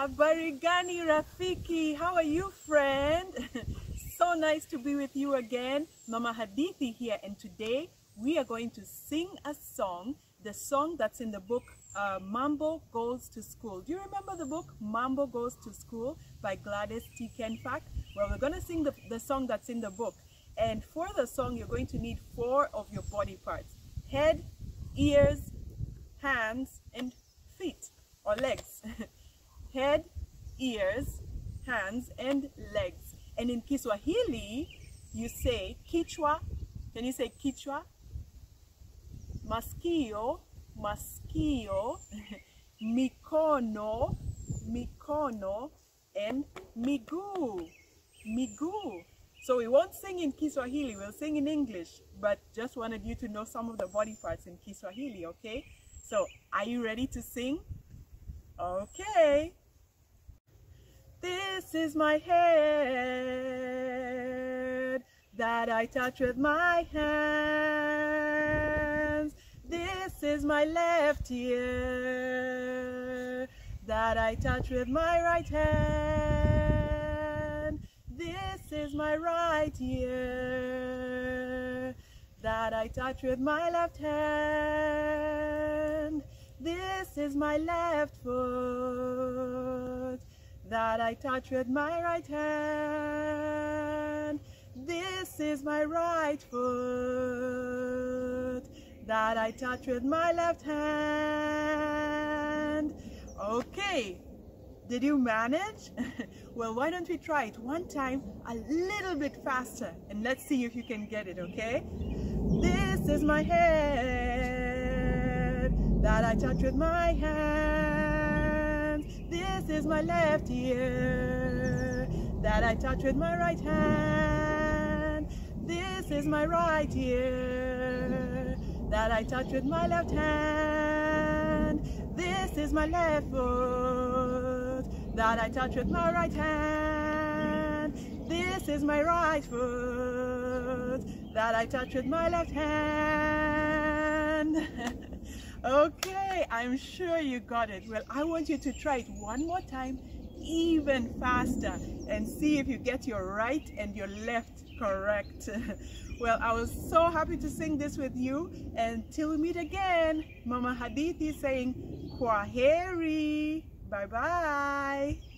Habari gani rafiki? How are you friend? so nice to be with you again. Mama Hadithi here and today we are going to sing a song, the song that's in the book uh, Mambo Goes to School. Do you remember the book Mambo Goes to School by Gladys T. Kenfack? Well, we're going to sing the, the song that's in the book. And for the song, you're going to need four of your body parts. Head, ears, hands, and feet or legs. Head, ears, hands, and legs. And in Kiswahili, you say kichwa. Can you say kichwa? Maskio, maskio, mikono, mikono, and miguu, miguu. So we won't sing in Kiswahili, we'll sing in English, but just wanted you to know some of the body parts in Kiswahili, okay? So, are you ready to sing? Okay. This is my head that I touch with my hands. This is my left ear that I touch with my right hand. This is my right ear that I touch with my left hand. This is my left foot that I touch with my right hand. This is my right foot that I touch with my left hand. Okay, did you manage? well, why don't we try it one time a little bit faster and let's see if you can get it, okay? This is my head that I touch with my hands. This is my left ear that I touch with my right hand. This is my right ear that I touch with my left hand. This is my left foot that I touch with my right hand. This is my right foot that I touch with my left hand. okay, I'm sure you got it. Well, I want you to try it one more time, even faster, and see if you get your right and your left correct. well, I was so happy to sing this with you. Until we meet again, Mama Hadithi saying, Kwaheri. Bye-bye.